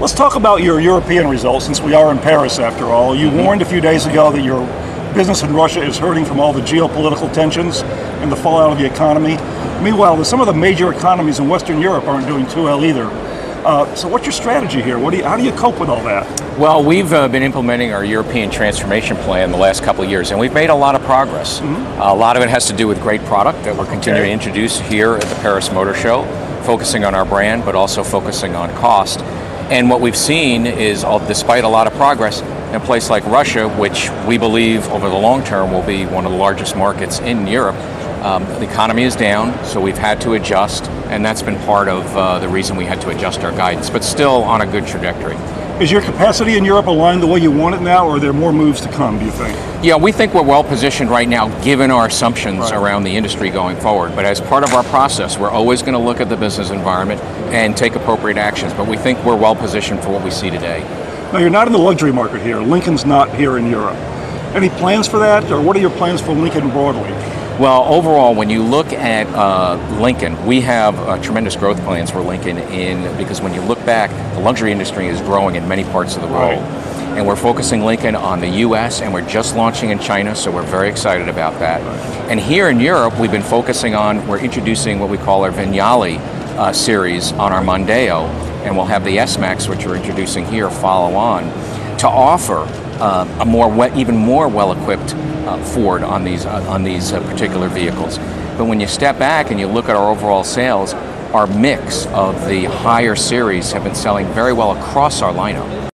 Let's talk about your European results since we are in Paris after all. You warned a few days ago that your business in Russia is hurting from all the geopolitical tensions and the fallout of the economy. Meanwhile, some of the major economies in Western Europe aren't doing too well either. Uh, so what's your strategy here? What do you, how do you cope with all that? Well, we've uh, been implementing our European transformation plan the last couple of years, and we've made a lot of progress. Mm-hmm. a lot of it has to do with great product that we're continuing Okay. to introduce here at the Paris Motor Show, focusing on our brand, but also focusing on cost. And what we've seen is, uh, despite a lot of progress, in a place like Russia, which we believe over the long term will be one of the largest markets in Europe, um, the economy is down, so we've had to adjust, and that's been part of uh, the reason we had to adjust our guidance, but still on a good trajectory. Is your capacity in Europe aligned the way you want it now, or are there more moves to come, do you think? Yeah, we think we're well positioned right now given our assumptions Right. around the industry going forward. But as part of our process, we're always going to look at the business environment and take appropriate actions. But we think we're well positioned for what we see today. Now, you're not in the luxury market here. Lincoln's not here in Europe. Any plans for that, or what are your plans for Lincoln broadly? Well, overall, when you look at uh, Lincoln, we have uh, tremendous growth plans for Lincoln in because when you look back, the luxury industry is growing in many parts of the world. Right. And we're focusing Lincoln on the US and we're just launching in China, so we're very excited about that. And here in Europe, we've been focusing on, we're introducing what we call our Vignale uh, series on our Mondeo, and we'll have the S-Max, which we're introducing here, follow on, to offer uh, a more, we- even more well-equipped uh, Ford on these, uh, on these uh, particular vehicles. But when you step back and you look at our overall sales, our mix of the higher series have been selling very well across our lineup.